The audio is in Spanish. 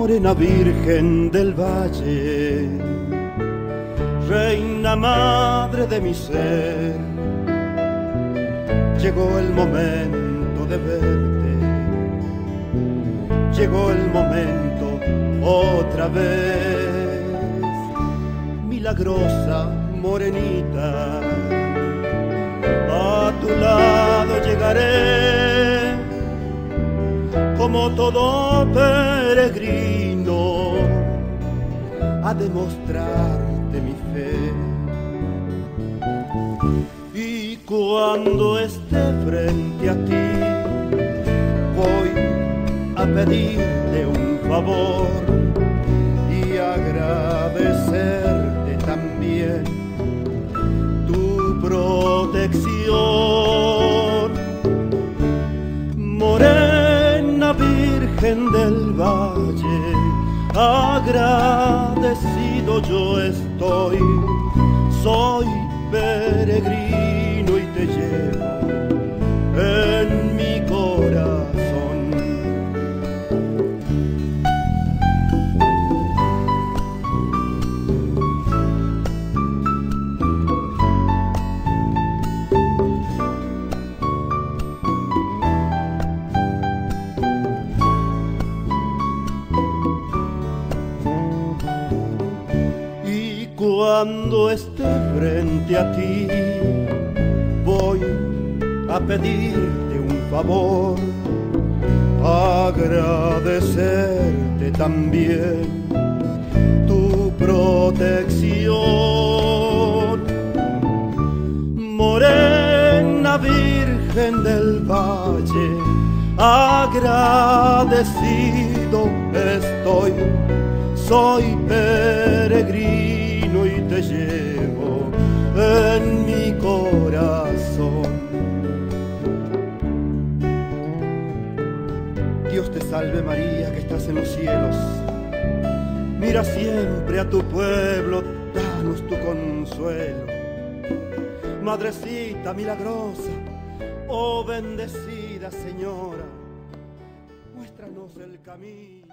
morena virgen del valle, reina madre de mi ser, llegó el momento de verte, llegó el momento otra vez, milagrosa morenita, a tu lado llegaré como todo peregrino a demostrarte mi fe. Y cuando esté frente a ti, voy a pedirte un favor y agradecerte también tu protección. Virgen del Valle, agradecido yo estoy, soy peregrino y te llevo cuando esté frente a ti, voy a pedirte un favor, agradecerte también tu protección. Morena Virgen del Valle, agradecido estoy, soy peregrino te llevo en mi corazón. Dios te salve María que estás en los cielos. Mira siempre a tu pueblo, danos tu consuelo. Madrecita milagrosa, oh bendecida Señora, muéstranos el camino.